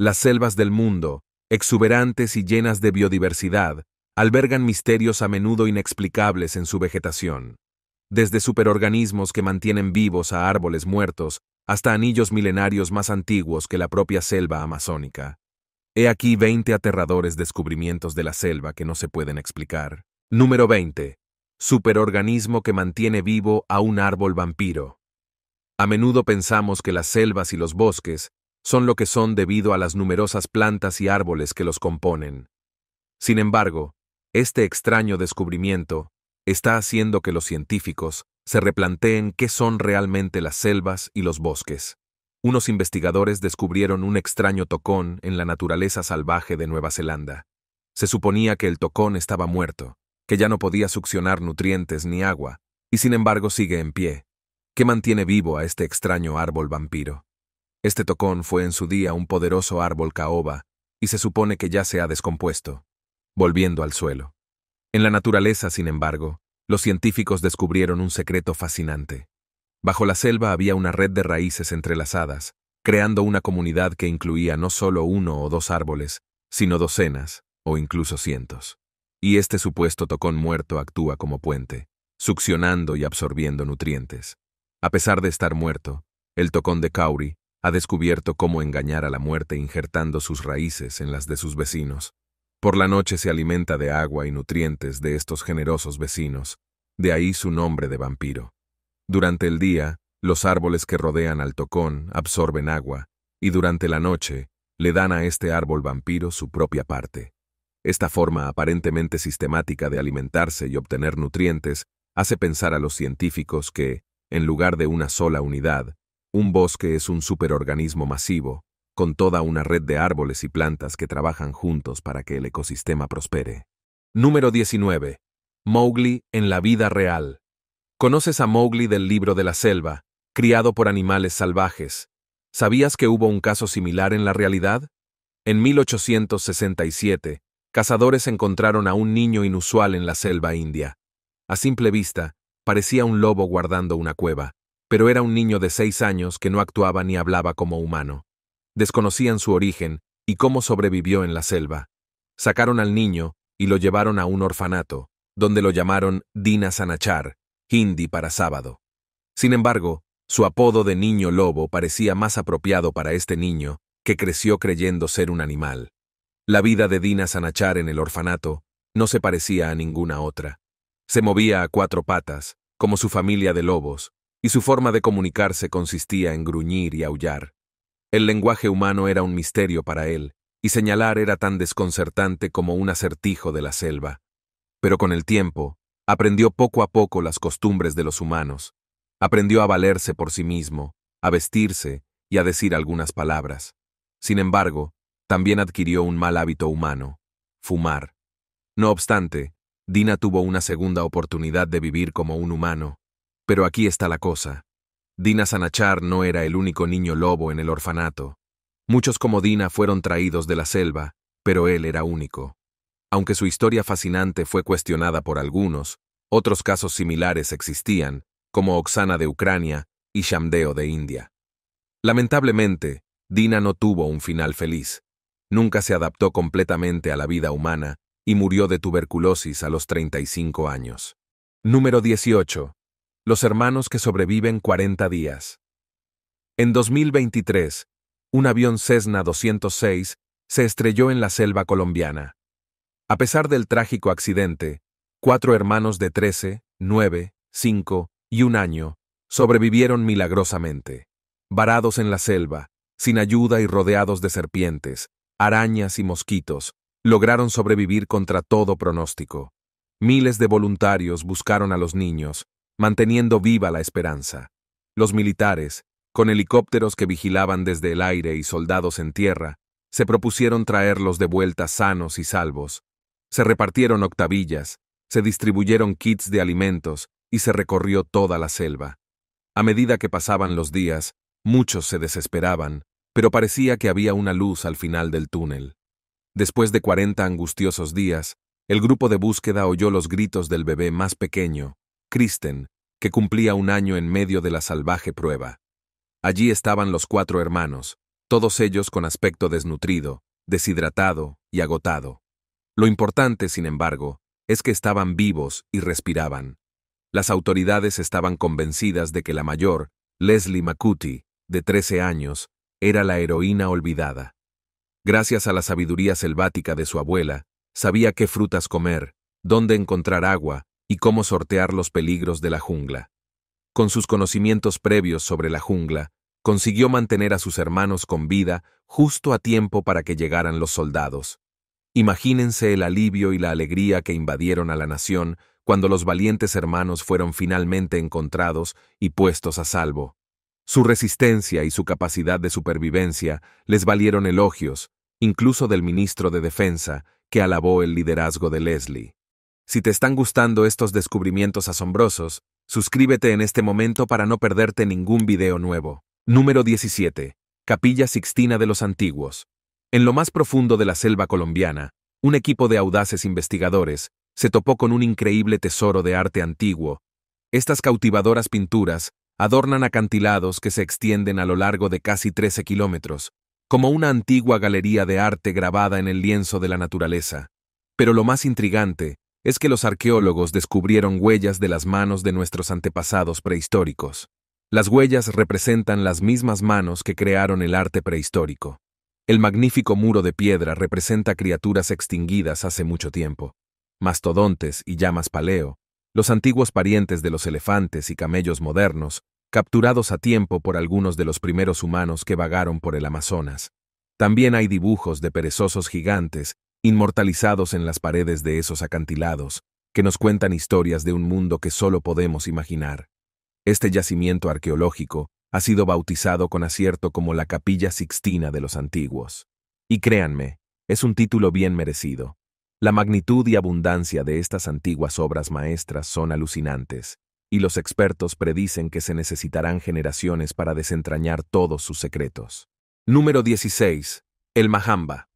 Las selvas del mundo, exuberantes y llenas de biodiversidad, albergan misterios a menudo inexplicables en su vegetación. Desde superorganismos que mantienen vivos a árboles muertos hasta anillos milenarios más antiguos que la propia selva amazónica. He aquí 20 aterradores descubrimientos de la selva que no se pueden explicar. Número 20. Superorganismo que mantiene vivo a un árbol vampiro. A menudo pensamos que las selvas y los bosques son lo que son debido a las numerosas plantas y árboles que los componen. Sin embargo, este extraño descubrimiento está haciendo que los científicos se replanteen qué son realmente las selvas y los bosques. Unos investigadores descubrieron un extraño tocón en la naturaleza salvaje de Nueva Zelanda. Se suponía que el tocón estaba muerto, que ya no podía succionar nutrientes ni agua, y sin embargo sigue en pie. ¿Qué mantiene vivo a este extraño árbol vampiro? Este tocón fue en su día un poderoso árbol caoba, y se supone que ya se ha descompuesto, volviendo al suelo. En la naturaleza, sin embargo, los científicos descubrieron un secreto fascinante. Bajo la selva había una red de raíces entrelazadas, creando una comunidad que incluía no solo uno o dos árboles, sino docenas, o incluso cientos. Y este supuesto tocón muerto actúa como puente, succionando y absorbiendo nutrientes. A pesar de estar muerto, el tocón de Kauri ha descubierto cómo engañar a la muerte injertando sus raíces en las de sus vecinos, por la noche se alimenta de agua y nutrientes de estos generosos vecinos, de ahí su nombre de vampiro. Durante el día, los árboles que rodean al tocón absorben agua, y durante la noche, le dan a este árbol vampiro su propia parte. Esta forma aparentemente sistemática de alimentarse y obtener nutrientes hace pensar a los científicos que, en lugar de una sola unidad, un bosque es un superorganismo masivo, con toda una red de árboles y plantas que trabajan juntos para que el ecosistema prospere. Número 19. Mowgli en la vida real. Conoces a Mowgli del libro de la selva, criado por animales salvajes. ¿Sabías que hubo un caso similar en la realidad? En 1867, cazadores encontraron a un niño inusual en la selva india. A simple vista, parecía un lobo guardando una cueva, pero era un niño de seis años que no actuaba ni hablaba como humano desconocían su origen y cómo sobrevivió en la selva. Sacaron al niño y lo llevaron a un orfanato, donde lo llamaron Dina Sanachar, hindi para sábado. Sin embargo, su apodo de niño lobo parecía más apropiado para este niño, que creció creyendo ser un animal. La vida de Dina Sanachar en el orfanato no se parecía a ninguna otra. Se movía a cuatro patas, como su familia de lobos, y su forma de comunicarse consistía en gruñir y aullar. El lenguaje humano era un misterio para él, y señalar era tan desconcertante como un acertijo de la selva. Pero con el tiempo, aprendió poco a poco las costumbres de los humanos, aprendió a valerse por sí mismo, a vestirse y a decir algunas palabras. Sin embargo, también adquirió un mal hábito humano, fumar. No obstante, Dina tuvo una segunda oportunidad de vivir como un humano. Pero aquí está la cosa. Dina Sanachar no era el único niño lobo en el orfanato. Muchos como Dina fueron traídos de la selva, pero él era único. Aunque su historia fascinante fue cuestionada por algunos, otros casos similares existían, como Oksana de Ucrania y Shamdeo de India. Lamentablemente, Dina no tuvo un final feliz. Nunca se adaptó completamente a la vida humana y murió de tuberculosis a los 35 años. Número 18. Los hermanos que sobreviven 40 días. En 2023, un avión Cessna 206 se estrelló en la selva colombiana. A pesar del trágico accidente, cuatro hermanos de 13, 9, 5 y un año sobrevivieron milagrosamente. Varados en la selva, sin ayuda y rodeados de serpientes, arañas y mosquitos, lograron sobrevivir contra todo pronóstico. Miles de voluntarios buscaron a los niños, manteniendo viva la esperanza. Los militares, con helicópteros que vigilaban desde el aire y soldados en tierra, se propusieron traerlos de vuelta sanos y salvos. Se repartieron octavillas, se distribuyeron kits de alimentos y se recorrió toda la selva. A medida que pasaban los días, muchos se desesperaban, pero parecía que había una luz al final del túnel. Después de cuarenta angustiosos días, el grupo de búsqueda oyó los gritos del bebé más pequeño, Kristen, que cumplía un año en medio de la salvaje prueba. Allí estaban los cuatro hermanos, todos ellos con aspecto desnutrido, deshidratado y agotado. Lo importante, sin embargo, es que estaban vivos y respiraban. Las autoridades estaban convencidas de que la mayor, Leslie Macuti, de 13 años, era la heroína olvidada. Gracias a la sabiduría selvática de su abuela, sabía qué frutas comer, dónde encontrar agua y cómo sortear los peligros de la jungla. Con sus conocimientos previos sobre la jungla, consiguió mantener a sus hermanos con vida justo a tiempo para que llegaran los soldados. Imagínense el alivio y la alegría que invadieron a la nación cuando los valientes hermanos fueron finalmente encontrados y puestos a salvo. Su resistencia y su capacidad de supervivencia les valieron elogios, incluso del ministro de Defensa, que alabó el liderazgo de Leslie. Si te están gustando estos descubrimientos asombrosos, suscríbete en este momento para no perderte ningún video nuevo. Número 17. Capilla Sixtina de los Antiguos. En lo más profundo de la selva colombiana, un equipo de audaces investigadores se topó con un increíble tesoro de arte antiguo. Estas cautivadoras pinturas adornan acantilados que se extienden a lo largo de casi 13 kilómetros, como una antigua galería de arte grabada en el lienzo de la naturaleza. Pero lo más intrigante es que los arqueólogos descubrieron huellas de las manos de nuestros antepasados prehistóricos. Las huellas representan las mismas manos que crearon el arte prehistórico. El magnífico muro de piedra representa criaturas extinguidas hace mucho tiempo. Mastodontes y llamas paleo, los antiguos parientes de los elefantes y camellos modernos, capturados a tiempo por algunos de los primeros humanos que vagaron por el Amazonas. También hay dibujos de perezosos gigantes, inmortalizados en las paredes de esos acantilados, que nos cuentan historias de un mundo que solo podemos imaginar. Este yacimiento arqueológico ha sido bautizado con acierto como la Capilla Sixtina de los Antiguos. Y créanme, es un título bien merecido. La magnitud y abundancia de estas antiguas obras maestras son alucinantes, y los expertos predicen que se necesitarán generaciones para desentrañar todos sus secretos. Número 16. El Mahamba.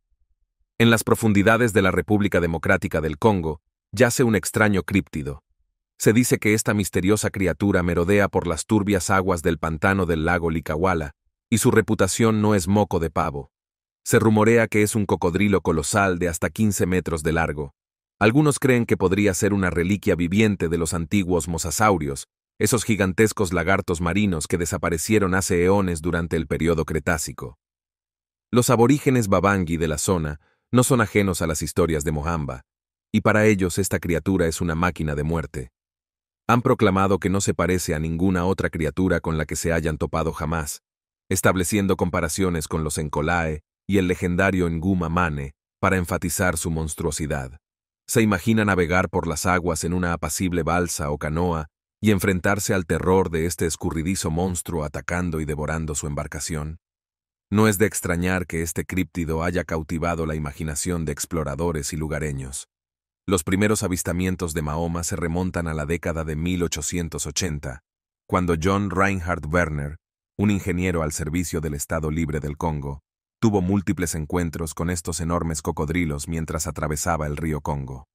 En las profundidades de la República Democrática del Congo yace un extraño críptido. Se dice que esta misteriosa criatura merodea por las turbias aguas del pantano del lago Likawala, y su reputación no es moco de pavo. Se rumorea que es un cocodrilo colosal de hasta 15 metros de largo, algunos creen que podría ser una reliquia viviente de los antiguos mosasaurios, esos gigantescos lagartos marinos que desaparecieron hace eones durante el periodo Cretácico. Los aborígenes babangui de la zona no son ajenos a las historias de Mohamba, y para ellos esta criatura es una máquina de muerte. Han proclamado que no se parece a ninguna otra criatura con la que se hayan topado jamás, estableciendo comparaciones con los Encolae y el legendario Nguma Mane para enfatizar su monstruosidad. Se imagina navegar por las aguas en una apacible balsa o canoa y enfrentarse al terror de este escurridizo monstruo atacando y devorando su embarcación. No es de extrañar que este críptido haya cautivado la imaginación de exploradores y lugareños. Los primeros avistamientos de Mahoma se remontan a la década de 1880, cuando John Reinhard Werner, un ingeniero al servicio del Estado Libre del Congo, Tuvo múltiples encuentros con estos enormes cocodrilos mientras atravesaba el río Congo.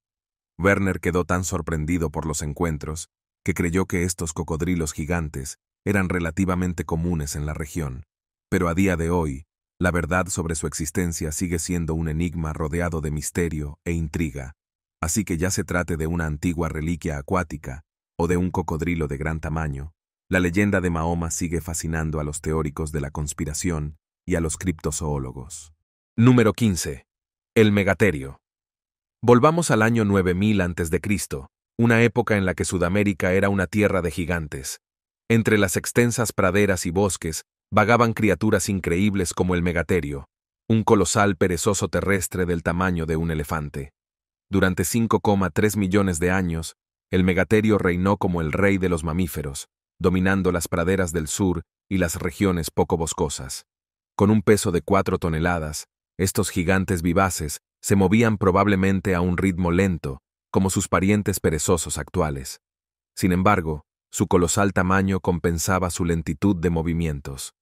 Werner quedó tan sorprendido por los encuentros que creyó que estos cocodrilos gigantes eran relativamente comunes en la región, pero a día de hoy, la verdad sobre su existencia sigue siendo un enigma rodeado de misterio e intriga, así que ya se trate de una antigua reliquia acuática o de un cocodrilo de gran tamaño, la leyenda de Mahoma sigue fascinando a los teóricos de la conspiración y a los criptozoólogos. Número 15. El megaterio. Volvamos al año 9000 a.C., una época en la que Sudamérica era una tierra de gigantes. Entre las extensas praderas y bosques vagaban criaturas increíbles como el megaterio, un colosal perezoso terrestre del tamaño de un elefante. Durante 5,3 millones de años, el megaterio reinó como el rey de los mamíferos, dominando las praderas del sur y las regiones poco boscosas. Con un peso de cuatro toneladas, estos gigantes vivaces se movían probablemente a un ritmo lento, como sus parientes perezosos actuales. Sin embargo, su colosal tamaño compensaba su lentitud de movimientos.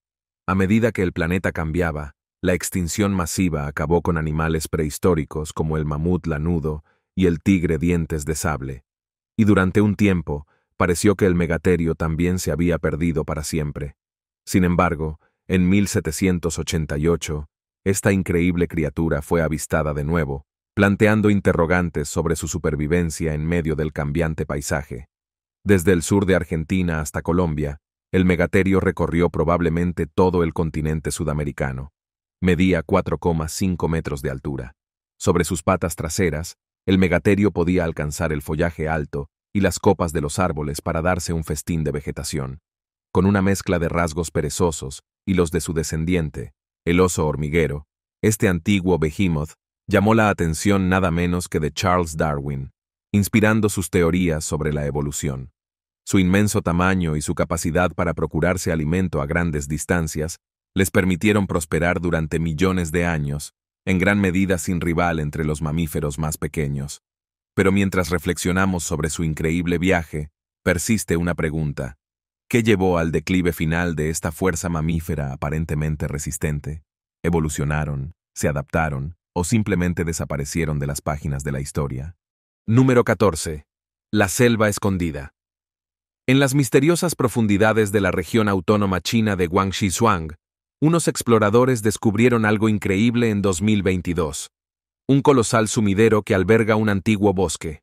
A medida que el planeta cambiaba, la extinción masiva acabó con animales prehistóricos como el mamut lanudo y el tigre dientes de sable. Y durante un tiempo, pareció que el megaterio también se había perdido para siempre. Sin embargo, En 1788, esta increíble criatura fue avistada de nuevo, planteando interrogantes sobre su supervivencia en medio del cambiante paisaje. Desde el sur de Argentina hasta Colombia, el megaterio recorrió probablemente todo el continente sudamericano. Medía 4,5 metros de altura. Sobre sus patas traseras, el megaterio podía alcanzar el follaje alto y las copas de los árboles para darse un festín de vegetación. Con una mezcla de rasgos perezosos y los de su descendiente, el oso hormiguero, este antiguo behemoth llamó la atención nada menos que de Charles Darwin, inspirando sus teorías sobre la evolución. Su inmenso tamaño y su capacidad para procurarse alimento a grandes distancias les permitieron prosperar durante millones de años, en gran medida sin rival entre los mamíferos más pequeños. Pero mientras reflexionamos sobre su increíble viaje, persiste una pregunta. ¿Qué llevó al declive final de esta fuerza mamífera aparentemente resistente? ¿Evolucionaron? ¿Se adaptaron? o simplemente desaparecieron de las páginas de la historia. Número 14. La selva escondida. En las misteriosas profundidades de la región autónoma china de Guangxi-Zhuang, unos exploradores descubrieron algo increíble en 2022. Un colosal sumidero que alberga un antiguo bosque.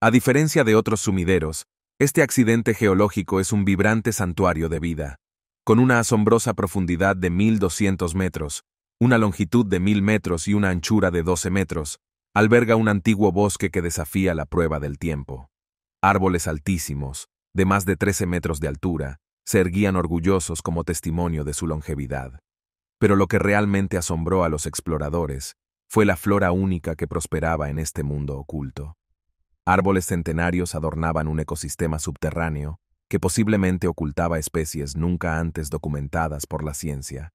A diferencia de otros sumideros, este accidente geológico es un vibrante santuario de vida. Con una asombrosa profundidad de 1.200 metros, una longitud de mil metros y una anchura de 12 metros, alberga un antiguo bosque que desafía la prueba del tiempo. Árboles altísimos, de más de 13 metros de altura, se erguían orgullosos como testimonio de su longevidad. Pero lo que realmente asombró a los exploradores fue la flora única que prosperaba en este mundo oculto. Árboles centenarios adornaban un ecosistema subterráneo que posiblemente ocultaba especies nunca antes documentadas por la ciencia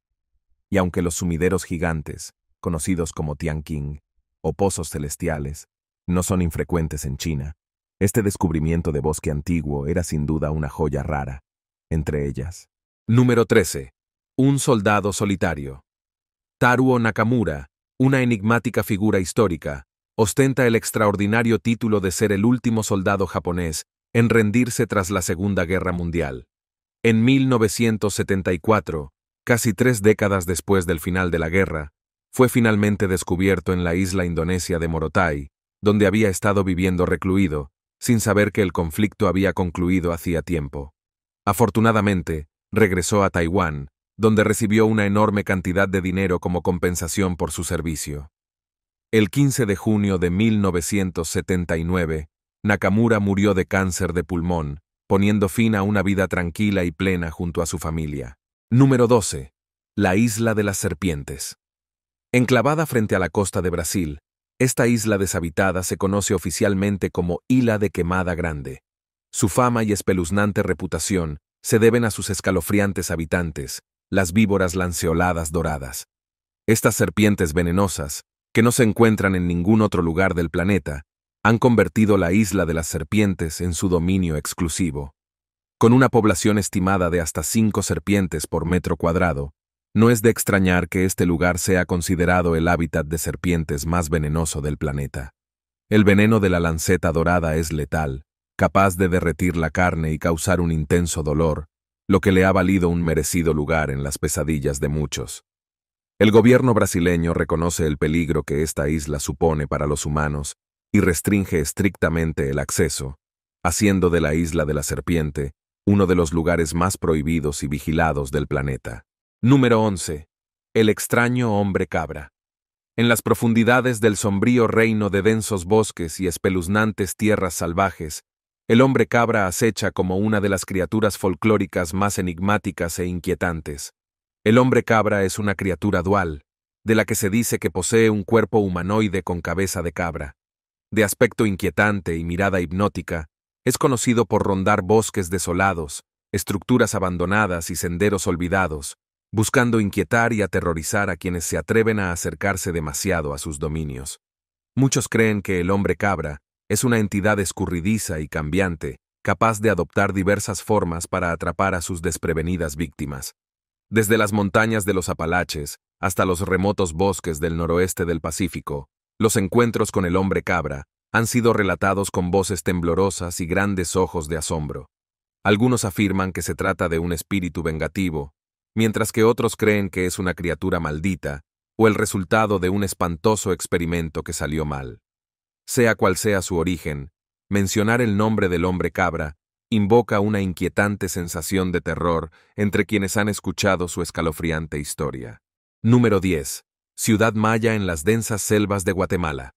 y aunque los sumideros gigantes, conocidos como Tianqing, o pozos celestiales, no son infrecuentes en China, este descubrimiento de bosque antiguo era sin duda una joya rara. Entre ellas. Número 13. Un soldado solitario. Taruo Nakamura, una enigmática figura histórica, ostenta el extraordinario título de ser el último soldado japonés en rendirse tras la Segunda Guerra Mundial. En 1974, casi tres décadas después del final de la guerra, fue finalmente descubierto en la isla indonesia de Morotai, donde había estado viviendo recluido, sin saber que el conflicto había concluido hacía tiempo. Afortunadamente, regresó a Taiwán, donde recibió una enorme cantidad de dinero como compensación por su servicio. El 15 de junio de 1979, Nakamura murió de cáncer de pulmón, poniendo fin a una vida tranquila y plena junto a su familia. Número 12. La isla de las serpientes. Enclavada frente a la costa de Brasil, esta isla deshabitada se conoce oficialmente como Isla de Quemada Grande. Su fama y espeluznante reputación se deben a sus escalofriantes habitantes, las víboras lanceoladas doradas. Estas serpientes venenosas, que no se encuentran en ningún otro lugar del planeta, han convertido la isla de las serpientes en su dominio exclusivo. Con una población estimada de hasta cinco serpientes por metro cuadrado, no es de extrañar que este lugar sea considerado el hábitat de serpientes más venenoso del planeta. El veneno de la lanceta dorada es letal, capaz de derretir la carne y causar un intenso dolor, lo que le ha valido un merecido lugar en las pesadillas de muchos. El gobierno brasileño reconoce el peligro que esta isla supone para los humanos y restringe estrictamente el acceso, haciendo de la isla de la serpiente uno de los lugares más prohibidos y vigilados del planeta. Número 11. El extraño hombre cabra. En las profundidades del sombrío reino de densos bosques y espeluznantes tierras salvajes, el hombre cabra acecha como una de las criaturas folclóricas más enigmáticas e inquietantes. El hombre cabra es una criatura dual, de la que se dice que posee un cuerpo humanoide con cabeza de cabra. De aspecto inquietante y mirada hipnótica, es conocido por rondar bosques desolados, estructuras abandonadas y senderos olvidados, buscando inquietar y aterrorizar a quienes se atreven a acercarse demasiado a sus dominios. Muchos creen que el hombre cabra es una entidad escurridiza y cambiante, capaz de adoptar diversas formas para atrapar a sus desprevenidas víctimas. Desde las montañas de los Apalaches hasta los remotos bosques del noroeste del Pacífico, los encuentros con el hombre cabra han sido relatados con voces temblorosas y grandes ojos de asombro. Algunos afirman que se trata de un espíritu vengativo, mientras que otros creen que es una criatura maldita o el resultado de un espantoso experimento que salió mal. Sea cual sea su origen, mencionar el nombre del hombre cabra invoca una inquietante sensación de terror entre quienes han escuchado su escalofriante historia. Número 10. Ciudad Maya en las densas selvas de Guatemala.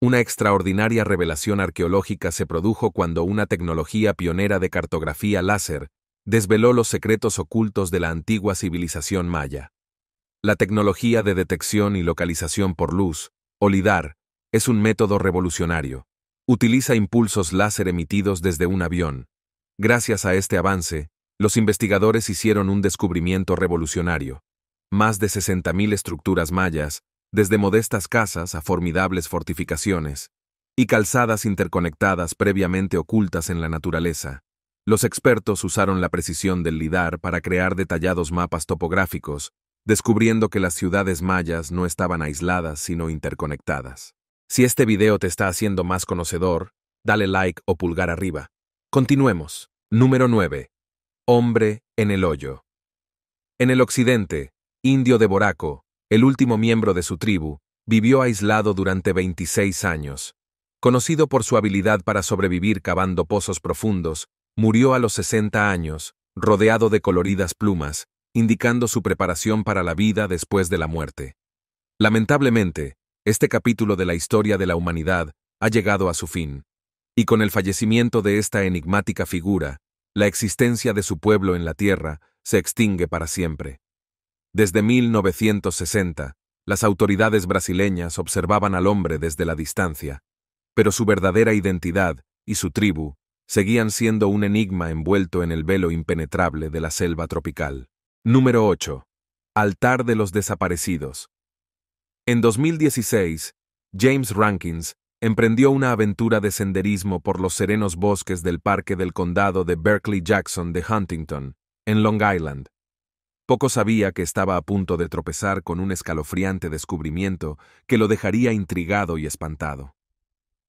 Una extraordinaria revelación arqueológica se produjo cuando una tecnología pionera de cartografía láser desveló los secretos ocultos de la antigua civilización maya. La tecnología de detección y localización por luz, o LIDAR, es un método revolucionario. Utiliza impulsos láser emitidos desde un avión. Gracias a este avance, los investigadores hicieron un descubrimiento revolucionario. Más de 60.000 estructuras mayas, desde modestas casas a formidables fortificaciones, y calzadas interconectadas previamente ocultas en la naturaleza. Los expertos usaron la precisión del LIDAR para crear detallados mapas topográficos, descubriendo que las ciudades mayas no estaban aisladas sino interconectadas. Si este video te está haciendo más conocedor, dale like o pulgar arriba. Continuemos. Número 9. Hombre en el hoyo. En el occidente, Indio de Boraco, el último miembro de su tribu, vivió aislado durante 26 años. Conocido por su habilidad para sobrevivir cavando pozos profundos, Murió a los 60 años, rodeado de coloridas plumas, indicando su preparación para la vida después de la muerte. Lamentablemente, este capítulo de la historia de la humanidad ha llegado a su fin, y con el fallecimiento de esta enigmática figura, la existencia de su pueblo en la Tierra se extingue para siempre. Desde 1960, las autoridades brasileñas observaban al hombre desde la distancia, pero su verdadera identidad y su tribu seguían siendo un enigma envuelto en el velo impenetrable de la selva tropical. Número 8. Altar de los desaparecidos. En 2016, James Rankins emprendió una aventura de senderismo por los serenos bosques del parque del condado de Berkeley-Jackson de Huntington, en Long Island. Poco sabía que estaba a punto de tropezar con un escalofriante descubrimiento que lo dejaría intrigado y espantado.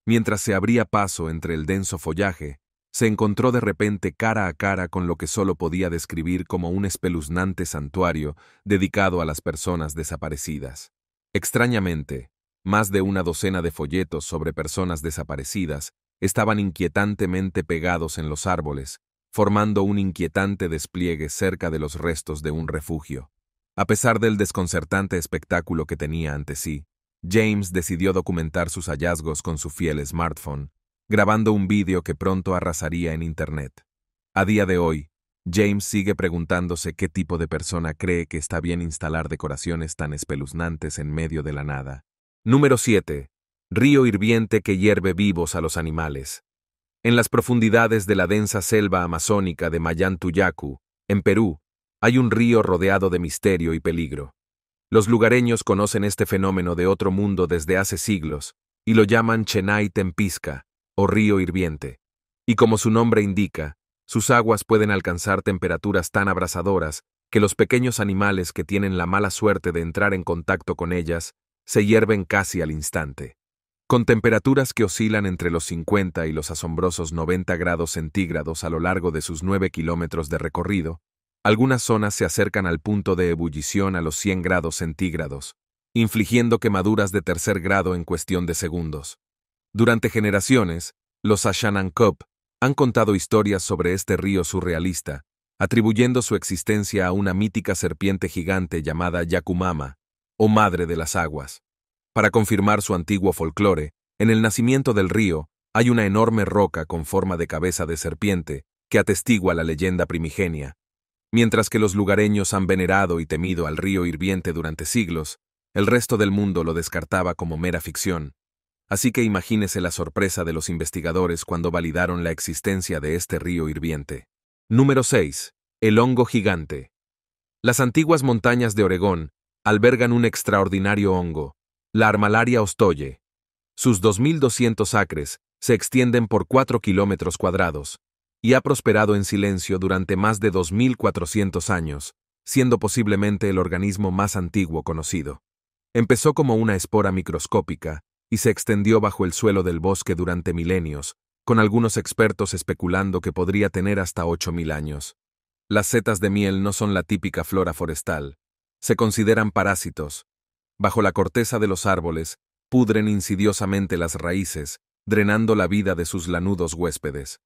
Mientras se abría paso entre el denso follaje, se encontró de repente cara a cara con lo que solo podía describir como un espeluznante santuario dedicado a las personas desaparecidas. Extrañamente, más de una docena de folletos sobre personas desaparecidas estaban inquietantemente pegados en los árboles, formando un inquietante despliegue cerca de los restos de un refugio. A pesar del desconcertante espectáculo que tenía ante sí, James decidió documentar sus hallazgos con su fiel smartphone, grabando un vídeo que pronto arrasaría en Internet. A día de hoy, James sigue preguntándose qué tipo de persona cree que está bien instalar decoraciones tan espeluznantes en medio de la nada. Número 7. Río hirviente que hierve vivos a los animales. En las profundidades de la densa selva amazónica de Mayantuyacu, en Perú, hay un río rodeado de misterio y peligro. Los lugareños conocen este fenómeno de otro mundo desde hace siglos, y lo llaman Chenay Tempisca, o río hirviente, y como su nombre indica, sus aguas pueden alcanzar temperaturas tan abrasadoras que los pequeños animales que tienen la mala suerte de entrar en contacto con ellas se hierven casi al instante. Con temperaturas que oscilan entre los 50 y los asombrosos 90 grados centígrados a lo largo de sus 9 kilómetros de recorrido, algunas zonas se acercan al punto de ebullición a los 100 grados centígrados, infligiendo quemaduras de tercer grado en cuestión de segundos. Durante generaciones, los Ashanankop han contado historias sobre este río surrealista, atribuyendo su existencia a una mítica serpiente gigante llamada Yakumama, o Madre de las Aguas. Para confirmar su antiguo folclore, en el nacimiento del río hay una enorme roca con forma de cabeza de serpiente que atestigua la leyenda primigenia. Mientras que los lugareños han venerado y temido al río hirviente durante siglos, el resto del mundo lo descartaba como mera ficción. Así que imagínese la sorpresa de los investigadores cuando validaron la existencia de este río hirviente. Número 6. El hongo gigante. Las antiguas montañas de Oregón albergan un extraordinario hongo, la Armalaria ostoye. Sus 2.200 acres se extienden por 4 kilómetros cuadrados y ha prosperado en silencio durante más de 2.400 años, siendo posiblemente el organismo más antiguo conocido. Empezó como una espora microscópica y se extendió bajo el suelo del bosque durante milenios, con algunos expertos especulando que podría tener hasta 8.000 años. Las setas de miel no son la típica flora forestal. Se consideran parásitos. Bajo la corteza de los árboles, pudren insidiosamente las raíces, drenando la vida de sus lanudos huéspedes.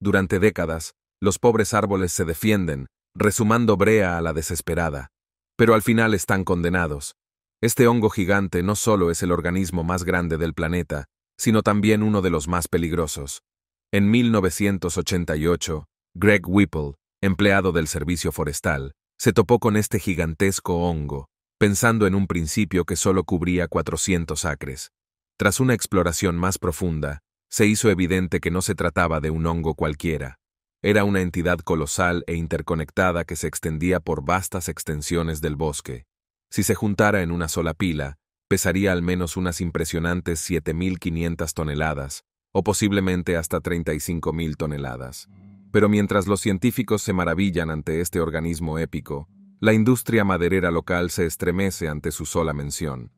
Durante décadas, los pobres árboles se defienden, resumando brea a la desesperada. Pero al final están condenados. Este hongo gigante no solo es el organismo más grande del planeta, sino también uno de los más peligrosos. En 1988, Greg Whipple, empleado del Servicio Forestal, se topó con este gigantesco hongo, pensando en un principio que solo cubría 400 acres. Tras una exploración más profunda, se hizo evidente que no se trataba de un hongo cualquiera. Era una entidad colosal e interconectada que se extendía por vastas extensiones del bosque. Si se juntara en una sola pila, pesaría al menos unas impresionantes 7.500 toneladas, o posiblemente hasta 35.000 toneladas. Pero mientras los científicos se maravillan ante este organismo épico, la industria maderera local se estremece ante su sola mención.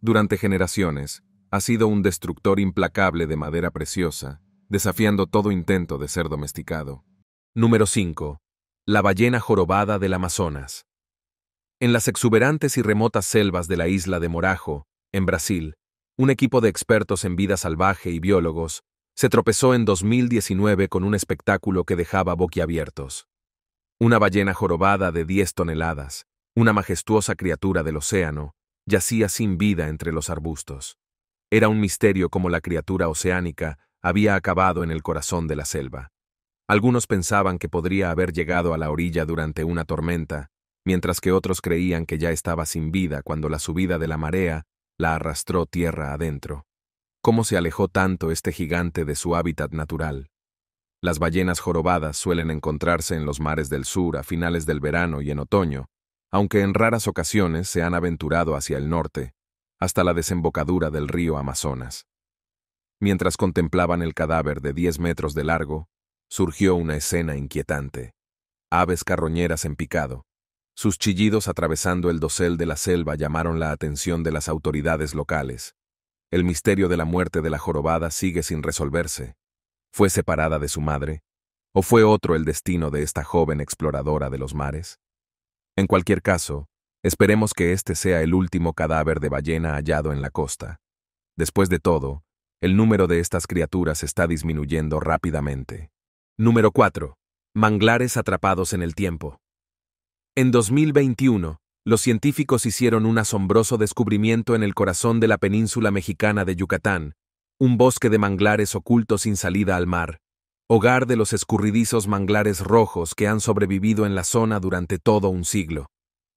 Durante generaciones, ha sido un destructor implacable de madera preciosa, desafiando todo intento de ser domesticado. Número 5. La ballena jorobada del Amazonas. En las exuberantes y remotas selvas de la isla de Morajo, en Brasil, un equipo de expertos en vida salvaje y biólogos se tropezó en 2019 con un espectáculo que dejaba boquiabiertos. Una ballena jorobada de 10 toneladas, una majestuosa criatura del océano, yacía sin vida entre los arbustos. Era un misterio cómo la criatura oceánica había acabado en el corazón de la selva. Algunos pensaban que podría haber llegado a la orilla durante una tormenta, mientras que otros creían que ya estaba sin vida cuando la subida de la marea la arrastró tierra adentro cómo se alejó tanto este gigante de su hábitat natural. Las ballenas jorobadas suelen encontrarse en los mares del sur a finales del verano y en otoño, aunque en raras ocasiones se han aventurado hacia el norte, hasta la desembocadura del río Amazonas. Mientras contemplaban el cadáver de 10 metros de largo, surgió una escena inquietante. Aves carroñeras en picado. Sus chillidos atravesando el dosel de la selva llamaron la atención de las autoridades locales. El misterio de la muerte de la jorobada sigue sin resolverse. ¿Fue separada de su madre? ¿O fue otro el destino de esta joven exploradora de los mares? En cualquier caso, esperemos que este sea el último cadáver de ballena hallado en la costa. Después de todo, el número de estas criaturas está disminuyendo rápidamente. Número 4. Manglares atrapados en el tiempo. En 2021, los científicos hicieron un asombroso descubrimiento en el corazón de la península mexicana de Yucatán, un bosque de manglares ocultos sin salida al mar, hogar de los escurridizos manglares rojos que han sobrevivido en la zona durante todo un siglo.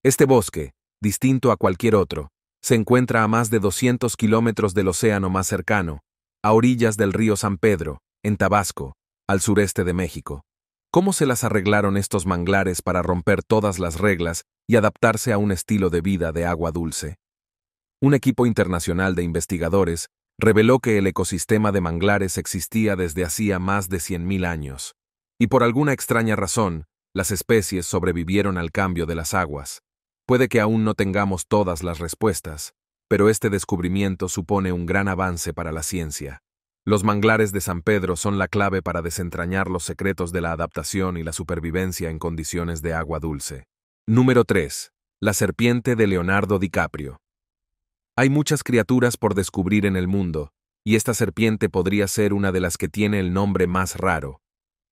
Este bosque, distinto a cualquier otro, se encuentra a más de 200 kilómetros del océano más cercano, a orillas del río San Pedro, en Tabasco, al sureste de México. ¿Cómo se las arreglaron estos manglares para romper todas las reglas y adaptarse a un estilo de vida de agua dulce? Un equipo internacional de investigadores reveló que el ecosistema de manglares existía desde hacía más de 100.000 años, y por alguna extraña razón, las especies sobrevivieron al cambio de las aguas. Puede que aún no tengamos todas las respuestas, pero este descubrimiento supone un gran avance para la ciencia. Los manglares de San Pedro son la clave para desentrañar los secretos de la adaptación y la supervivencia en condiciones de agua dulce. Número 3. La serpiente de Leonardo DiCaprio. Hay muchas criaturas por descubrir en el mundo, y esta serpiente podría ser una de las que tiene el nombre más raro.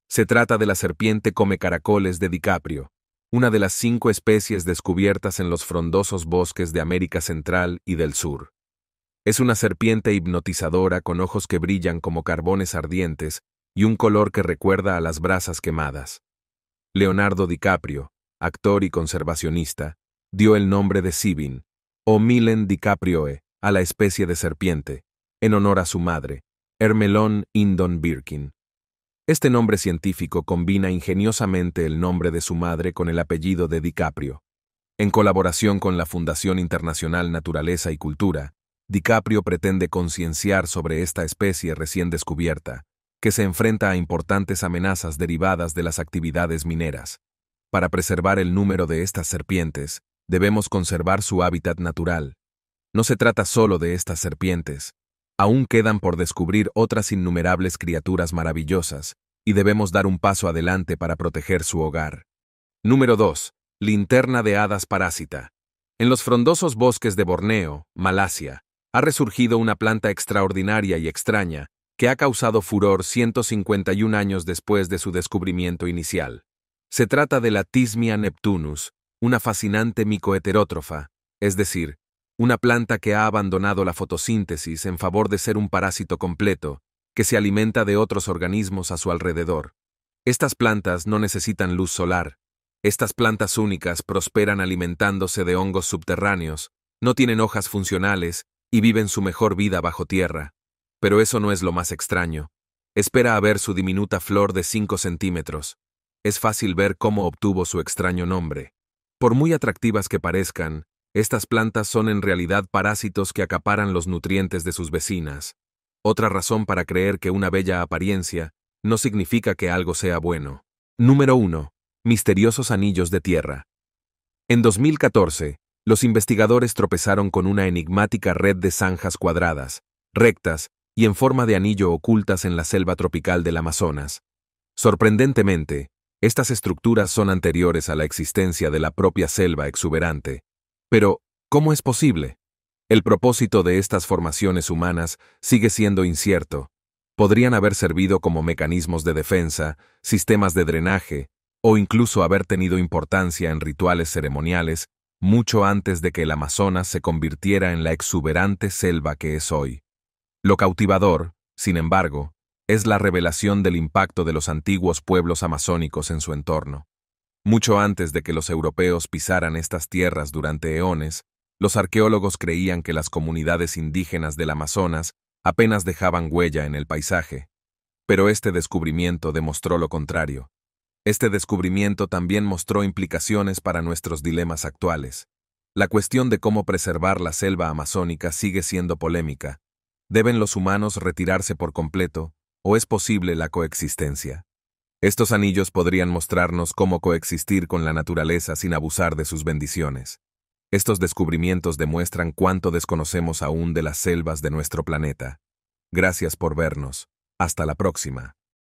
Se trata de la serpiente come caracoles de DiCaprio, una de las cinco especies descubiertas en los frondosos bosques de América Central y del Sur. Es una serpiente hipnotizadora con ojos que brillan como carbones ardientes y un color que recuerda a las brasas quemadas. Leonardo DiCaprio, actor y conservacionista, dio el nombre de Sibin, o Milen DiCaprioe, a la especie de serpiente, en honor a su madre, Hermelon Indon Birkin. Este nombre científico combina ingeniosamente el nombre de su madre con el apellido de DiCaprio. En colaboración con la Fundación Internacional Naturaleza y Cultura, DiCaprio pretende concienciar sobre esta especie recién descubierta, que se enfrenta a importantes amenazas derivadas de las actividades mineras. Para preservar el número de estas serpientes, debemos conservar su hábitat natural. No se trata solo de estas serpientes. Aún quedan por descubrir otras innumerables criaturas maravillosas, y debemos dar un paso adelante para proteger su hogar. Número 2. Linterna de hadas parásita. En los frondosos bosques de Borneo, Malasia, ha resurgido una planta extraordinaria y extraña que ha causado furor 151 años después de su descubrimiento inicial. Se trata de la Tismia neptunus, una fascinante micoheterótrofa, es decir, una planta que ha abandonado la fotosíntesis en favor de ser un parásito completo, que se alimenta de otros organismos a su alrededor. Estas plantas no necesitan luz solar. Estas plantas únicas prosperan alimentándose de hongos subterráneos, no tienen hojas funcionales y viven su mejor vida bajo tierra. Pero eso no es lo más extraño. Espera a ver su diminuta flor de 5 centímetros. Es fácil ver cómo obtuvo su extraño nombre. Por muy atractivas que parezcan, estas plantas son en realidad parásitos que acaparan los nutrientes de sus vecinas. Otra razón para creer que una bella apariencia no significa que algo sea bueno. Número 1. Misteriosos anillos de tierra. En 2014, los investigadores tropezaron con una enigmática red de zanjas cuadradas, rectas y en forma de anillo ocultas en la selva tropical del Amazonas. Sorprendentemente, estas estructuras son anteriores a la existencia de la propia selva exuberante. Pero, ¿cómo es posible? El propósito de estas formaciones humanas sigue siendo incierto. Podrían haber servido como mecanismos de defensa, sistemas de drenaje, o incluso haber tenido importancia en rituales ceremoniales mucho antes de que el Amazonas se convirtiera en la exuberante selva que es hoy. Lo cautivador, sin embargo, es la revelación del impacto de los antiguos pueblos amazónicos en su entorno. Mucho antes de que los europeos pisaran estas tierras durante eones, los arqueólogos creían que las comunidades indígenas del Amazonas apenas dejaban huella en el paisaje. Pero este descubrimiento demostró lo contrario. Este descubrimiento también mostró implicaciones para nuestros dilemas actuales. La cuestión de cómo preservar la selva amazónica sigue siendo polémica. ¿Deben los humanos retirarse por completo? ¿O es posible la coexistencia? Estos anillos podrían mostrarnos cómo coexistir con la naturaleza sin abusar de sus bendiciones. Estos descubrimientos demuestran cuánto desconocemos aún de las selvas de nuestro planeta. Gracias por vernos. Hasta la próxima.